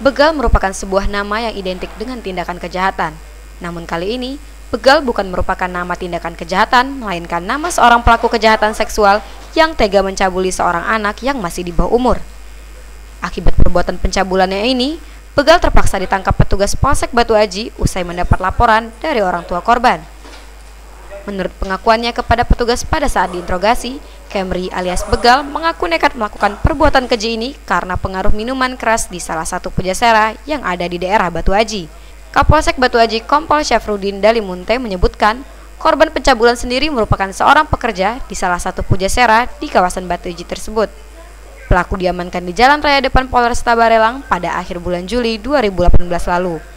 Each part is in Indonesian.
begal merupakan sebuah nama yang identik dengan tindakan kejahatan. Namun kali ini, begal bukan merupakan nama tindakan kejahatan, melainkan nama seorang pelaku kejahatan seksual yang tega mencabuli seorang anak yang masih di bawah umur. Akibat perbuatan pencabulannya ini, begal terpaksa ditangkap petugas Polsek Batu Aji usai mendapat laporan dari orang tua korban. Menurut pengakuannya kepada petugas pada saat diinterogasi, Camry alias Begal mengaku nekat melakukan perbuatan keji ini karena pengaruh minuman keras di salah satu pujasera yang ada di daerah Batu Aji. Kapolsek Batu Aji Kompol Syafrudin Dalimunte menyebutkan, korban pencabulan sendiri merupakan seorang pekerja di salah satu pujasera di kawasan Batu Aji tersebut. Pelaku diamankan di Jalan Raya depan Polres Tabarelang pada akhir bulan Juli 2018 lalu.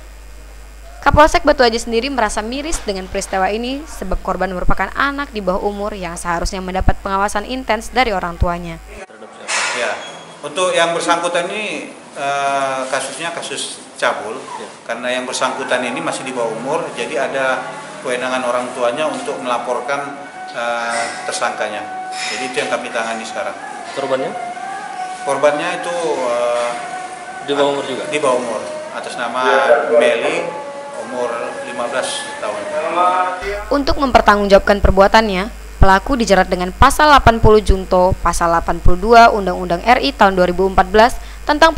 Kapolsek Batu Aji sendiri merasa miris dengan peristiwa ini sebab korban merupakan anak di bawah umur yang seharusnya mendapat pengawasan intens dari orang tuanya. Ya, untuk yang bersangkutan ini eh, kasusnya kasus cabul Ya. karena yang bersangkutan ini masih di bawah umur, jadi ada kewenangan orang tuanya untuk melaporkan eh, tersangkanya. Jadi itu yang kami tangani sekarang. Korbannya Korbannya itu eh, di bawah umur juga. di bawah umur atas nama Meli umur 15 tahun. Untuk mempertanggungjawabkan perbuatannya, pelaku dijerat dengan pasal 80 Junto, pasal 82 Undang-Undang RI tahun 2014 tentang